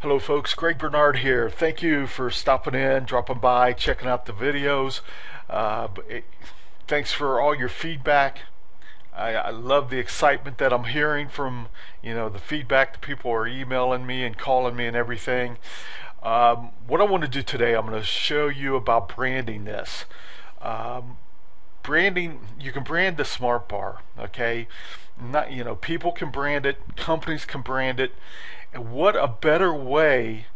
Hello folks, Greg Bernard here. Thank you for stopping in, dropping by, checking out the videos. Uh, it, thanks for all your feedback. I, I, love the excitement that I'm hearing from you know the feedback that people are emailing me and calling me and everything. Um, what I want to do today, I'm going to show you about branding this. Um, branding, you can brand the Smart Bar, okay? Not you know people can brand it, companies can brand it and what a better way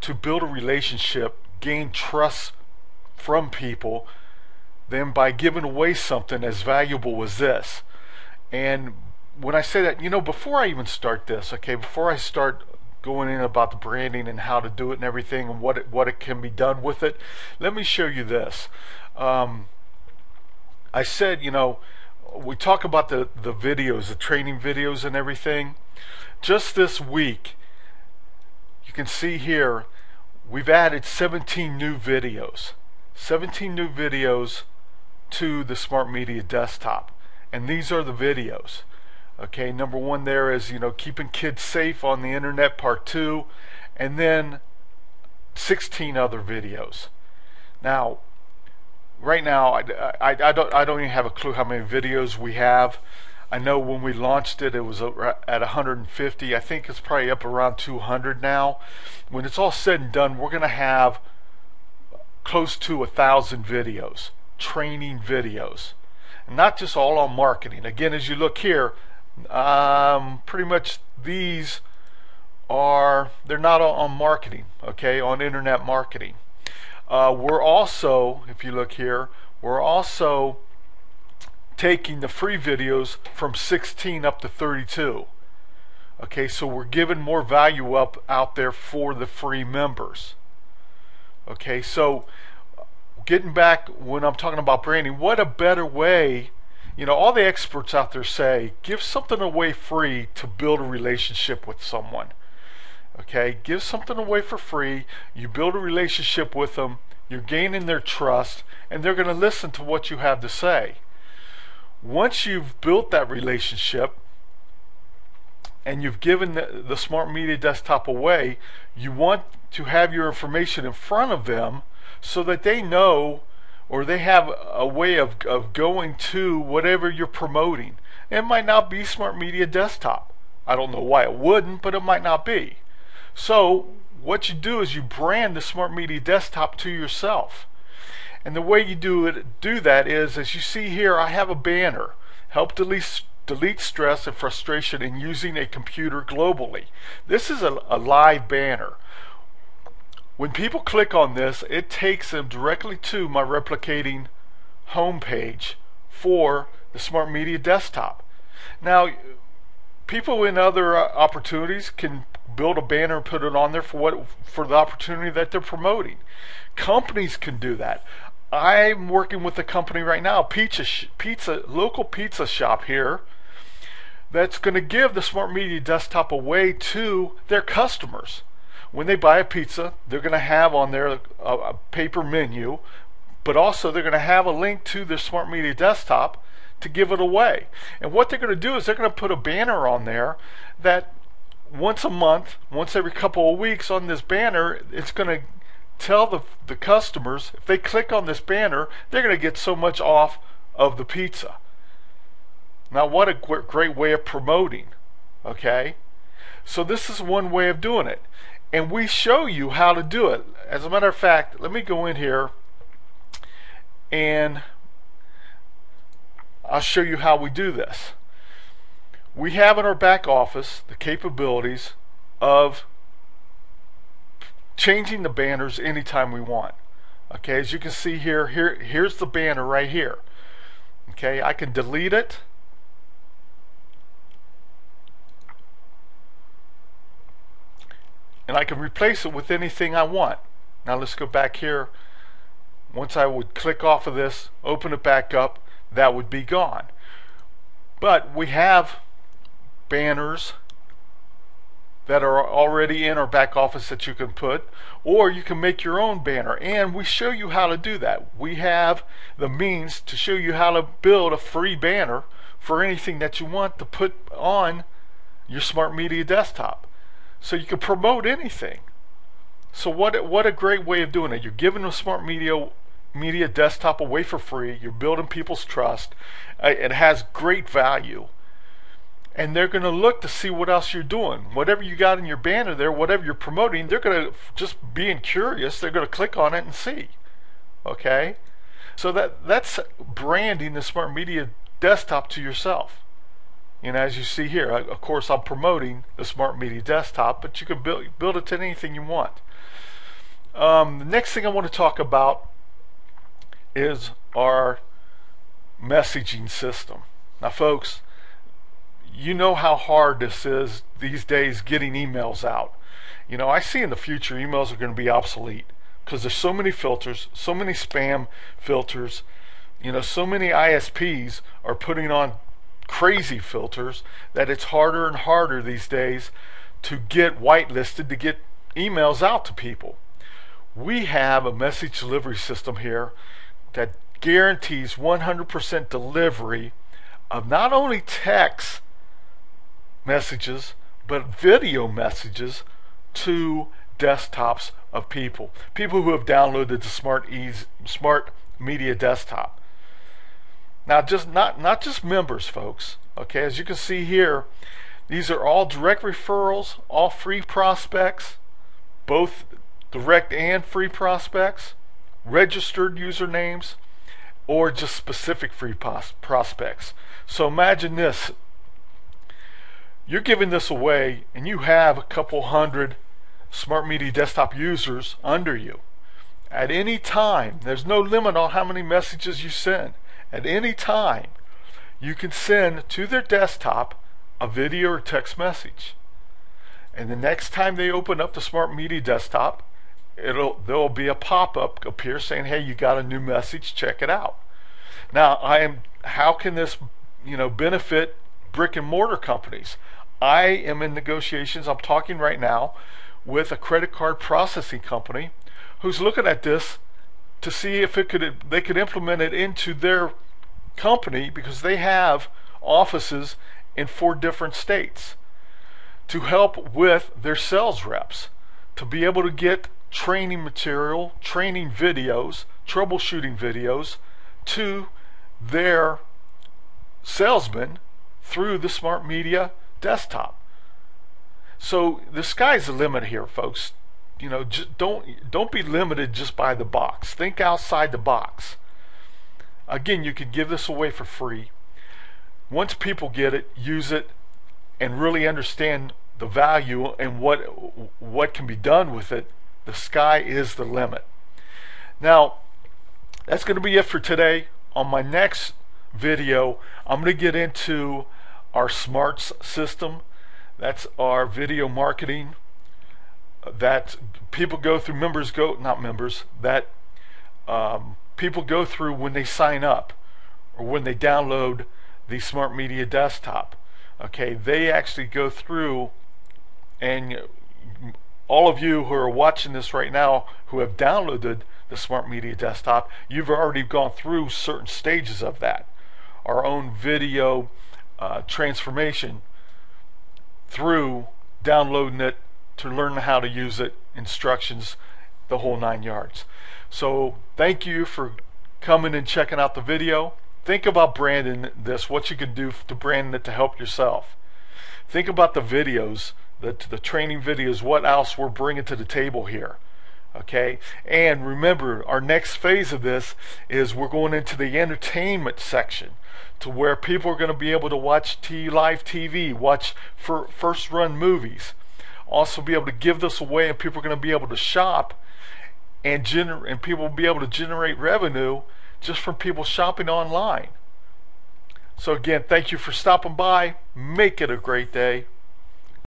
to build a relationship, gain trust from people than by giving away something as valuable as this. And when I say that, you know, before I even start this, okay, before I start going in about the branding and how to do it and everything and what it, what it can be done with it, let me show you this. Um, I said, you know, we talk about the, the videos, the training videos and everything. Just this week, you can see here, we've added 17 new videos. 17 new videos to the Smart Media desktop. And these are the videos. Okay, number one there is, you know, keeping kids safe on the internet, part two, and then 16 other videos. Now, right now, I, I, I, don't, I don't even have a clue how many videos we have. I know when we launched it, it was at 150. I think it's probably up around 200 now. When it's all said and done, we're going to have close to a thousand videos, training videos, and not just all on marketing. Again, as you look here, um, pretty much these are they're not on marketing, okay, on internet marketing. Uh, we're also, if you look here, we're also taking the free videos from 16 up to 32. Okay, so we're giving more value up out there for the free members. Okay, so getting back when I'm talking about branding, what a better way, you know, all the experts out there say, give something away free to build a relationship with someone. Okay, give something away for free, you build a relationship with them, you're gaining their trust, and they're going to listen to what you have to say once you've built that relationship and you've given the, the, smart media desktop away, you want to have your information in front of them so that they know or they have a way of, of going to whatever you're promoting. It might not be smart media desktop. I don't know why it wouldn't, but it might not be. So what you do is you brand the smart media desktop to yourself. And the way you do it, do that is, as you see here, I have a banner. Help delete, delete stress and frustration in using a computer globally. This is a, a live banner. When people click on this, it takes them directly to my replicating homepage for the Smart Media desktop. Now, people in other uh, opportunities can build a banner and put it on there for what for the opportunity that they're promoting. Companies can do that. I'm working with a company right now, pizza, pizza, local pizza shop here, that's going to give the Smart Media Desktop away to their customers. When they buy a pizza, they're going to have on their a, a paper menu, but also they're going to have a link to their Smart Media Desktop to give it away. And what they're going to do is they're going to put a banner on there that once a month, once every couple of weeks on this banner, it's going to tell the, the customers if they click on this banner, they're going to get so much off of the pizza. Now, what a great way of promoting, okay? So, this is one way of doing it. And we show you how to do it. As a matter of fact, let me go in here and I'll show you how we do this. We have in our back office the capabilities of changing the banners anytime we want. Okay, as you can see here, here here's the banner right here. Okay, I can delete it. And I can replace it with anything I want. Now let's go back here. Once I would click off of this, open it back up, that would be gone. But we have banners that are already in our back office that you can put, or you can make your own banner. And we show you how to do that. We have the means to show you how to build a free banner for anything that you want to put on your smart media desktop. So you can promote anything. So what what a great way of doing it. You're giving a smart media media desktop away for free. You're building people's trust. Uh, it has great value. And they're going to look to see what else you're doing. Whatever you got in your banner there, whatever you're promoting, they're going to just being curious, they're going to click on it and see. Okay? So that that's branding the smart media desktop to yourself. And as you see here, of course, I'm promoting the Smart Media Desktop, but you can build build it to anything you want. Um, the next thing I want to talk about is our messaging system. Now, folks, you know how hard this is these days getting emails out. You know, I see in the future emails are going to be obsolete because there's so many filters, so many spam filters. You know, so many ISPs are putting on crazy filters that it's harder and harder these days to get whitelisted to get emails out to people. We have a message delivery system here that guarantees 100% delivery of not only text messages but video messages to desktops of people, people who have downloaded the Smart Ease Smart Media Desktop. Now, just not not just members, folks. Okay, as you can see here, these are all direct referrals, all free prospects, both direct and free prospects, registered usernames, or just specific free prospects. So imagine this. You're giving this away and you have a couple hundred Smart Media Desktop users under you. At any time, there's no limit on how many messages you send. At any time, you can send to their desktop a video or text message. And the next time they open up the Smart Media Desktop, it'll there'll be a pop-up appear saying, "Hey, you got a new message. Check it out." Now, I am. How can this, you know, benefit brick and mortar companies? I am in negotiations. I'm talking right now with a credit card processing company who's looking at this to see if it could they could implement it into their company because they have offices in four different states to help with their sales reps to be able to get training material, training videos, troubleshooting videos to their salesmen through the smart media desktop. So the sky's the limit here, folks you know, don't don't be limited just by the box. Think outside the box. Again, you could give this away for free. Once people get it, use it, and really understand the value and what what can be done with it, the sky is the limit. Now, that's going to be it for today. On my next video, I'm going to get into our smarts system. That's our video marketing that people go through members go not members that um, people go through when they sign up or when they download the smart media desktop okay they actually go through and all of you who are watching this right now who have downloaded the smart media desktop you've already gone through certain stages of that our own video uh, transformation through downloading it to learn how to use it, instructions, the whole nine yards. So thank you for coming and checking out the video. Think about branding this, what you can do to brand it to help yourself. Think about the videos, the, the training videos, what else we're bringing to the table here. Okay, and remember, our next phase of this is we're going into the entertainment section to where people are going to be able to watch T live TV, watch for first run movies also be able to give this away and people are going to be able to shop and gener- and people will be able to generate revenue just from people shopping online. So again, thank you for stopping by. Make it a great day.